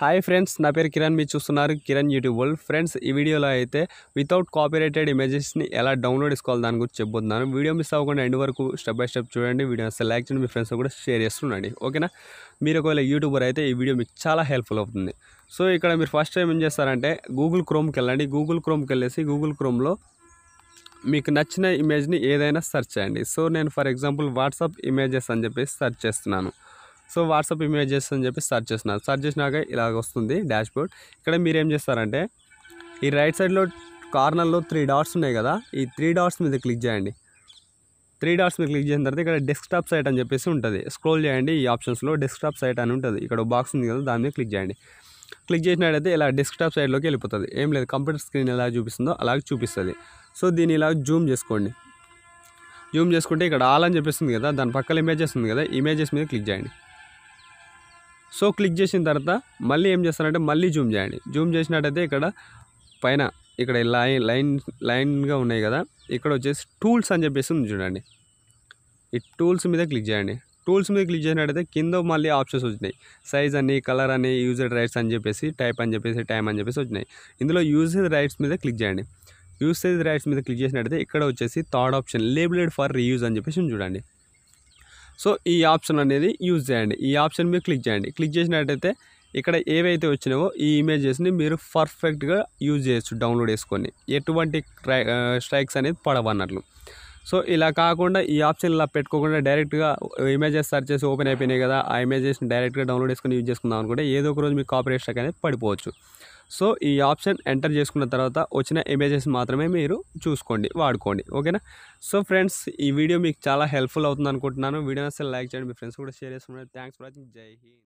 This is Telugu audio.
హాయ్ ఫ్రెండ్స్ నా పేరు కిరణ్. మీరు చూస్తున్నారు కిరణ్ యూట్యూబ్ వరల్డ్ ఫ్రెండ్స్ ఈ వీడియోలో అయితే వితౌట్ కాపీరైటెడ్ ఇమేజెస్ని ఎలా డౌన్లోడ్ చేసుకోవాలి దాని గురించి చెప్పుతున్నాను వీడియో మిస్ అవ్వకుండా ఎండ్ వరకు స్టెప్ బై స్టెప్ చూడండి. వీడియో అసలు లైక్ చేయండి. మీ ఫ్రెండ్స్ కూడా షేర్ చేస్తుండండి. ఓకేనా మీరు ఒకవేళ యూట్యూబర్ అయితే ఈ వీడియో మీకు చాలా హెల్ప్ఫుల్ అవుతుంది. సో ఇక్కడ మీరు ఫస్ట్ టైం ఏం చేస్తారంటే గూగుల్ క్రోమ్కి వెళ్ళండి. గూగుల్ క్రోమ్కి వెళ్ళేసి గూగుల్ క్రోమ్లో మీకు నచ్చిన ఇమేజ్ని ఏదైనా సెర్చ్ చేయండి. సో నేను ఫర్ ఎగ్జాంపుల్ వాట్సాప్ ఇమేజెస్ అని చెప్పేసి సెర్చ్ చేస్తున్నాను. సో వాట్సాప్ ఇమేజెస్ అని చెప్పి సెర్చ్ చేస్తున్నారు సెర్చ్ చేసినాక ఇలాగ వస్తుంది డాష్బోర్డ్ ఇక్కడ మీరు ఏం చేస్తారంటే ఈ రైట్ సైడ్లో కార్నర్లో త్రీ డాట్స్ ఉన్నాయి కదా ఈ త్రీ డాట్స్ మీద క్లిక్ చేయండి. త్రీ డాట్స్ మీద క్లిక్ చేసిన తర్వాత ఇక్కడ డెస్క్టాప్ సైట్ అని చెప్పేసి ఉంటుంది. స్క్రోల్ చేయండి ఈ ఆప్షన్స్లో డెస్క్టాప్ సైట్ అని ఉంటుంది. ఇక్కడ బాక్స్ ఉంది కదా దాని మీద క్లిక్ చేయండి. క్లిక్ చేసినట్టయితే ఇలా డెస్క్టాప్ సైడ్లోకి వెళ్ళిపోతుంది. ఏం లేదు కంప్యూటర్ స్క్రీన్ ఎలా చూపిస్తుందో అలాగే చూపిస్తుంది. సో దీన్ని ఇలా జూమ్ చేసుకోండి. జూమ్ చేసుకుంటే ఇక్కడ ఆల్ అని చెప్పేస్తుంది కదా దాని పక్కన ఇమేజెస్ ఉంది కదా ఇమేజెస్ మీద క్లిక్ చేయండి. సో క్లిక్ చేసిన తర్వాత మళ్ళీ ఏం చేస్తారంటే మళ్ళీ జూమ్ చేయండి. జూమ్ చేసినట్టయితే ఇక్కడ పైన ఇక్కడ లైన్ లైన్ లైన్గా ఉన్నాయి కదా ఇక్కడ వచ్చేసి టూల్స్ అని చెప్పేసి ఉంది చూడండి. ఈ టూల్స్ మీద క్లిక్ చేయండి. టూల్స్ మీద క్లిక్ చేసినట్టయితే కింద మళ్ళీ ఆప్షన్స్ వచ్చినాయి. సైజ్ అని కలర్ అని యూజర్ రైట్స్ అని చెప్పేసి టైప్ అని చెప్పేసి టైం అని చెప్పేసి వచ్చినాయి. ఇందులో యూజర్ రైట్స్ మీద క్లిక్ చేయండి. యూసేజ్ రైట్స్ మీద క్లిక్ చేసినట్టయితే ఇక్కడ వచ్చేసి third option labeled for reuse అని చెప్పేసి చూడండి. సో ఈ ఆప్షన్ అనేది యూజ్ చేయండి. ఈ ఆప్షన్ మీరు క్లిక్ చేయండి. క్లిక్ చేసినట్టయితే ఇక్కడ ఏవైతే వచ్చినావో ఈ ఇమేజెస్ని మీరు పర్ఫెక్ట్గా యూజ్ చేయొచ్చు డౌన్లోడ్ చేసుకొని. ఎటువంటి స్ట్రైక్స్ అనేది పడవన్నట్లు. సో ఇలా కాకుండా ఈ ఆప్షన్ ఇలా పెట్టుకోకుండా డైరెక్ట్గా ఇమేజెస్ సెర్చ్ చేసి ఓపెన్ అయిపోయినాయి కదా ఆ ఇమేజెస్ని డైరెక్ట్గా డౌన్లోడ్ చేసుకొని యూజ్ చేసుకుందాం అనుకుంటే ఏదో ఒక రోజు మీకు కాపరేట్ స్ట్రైక్ అనేది పడిపోవచ్చు. సో ఈ ఆప్షన్ ఎంటర్ చేసుకున్న తర్వాత వచ్చిన ఇమేజెస్ మాత్రమే మీరు చూసుకోండి వాడుకోండి. ఓకేనా? సో ఫ్రెండ్స్ ఈ వీడియో మీకు చాలా హెల్ప్ఫుల్ అవుతుంది అనుకుంటున్నాను. వీడియో అసలు లైక్ చేయండి మీ ఫ్రెండ్స్ కూడా షేర్ చేసుకున్నారు థ్యాంక్స్ ఫర్ వాచింగ్. జై హింద్.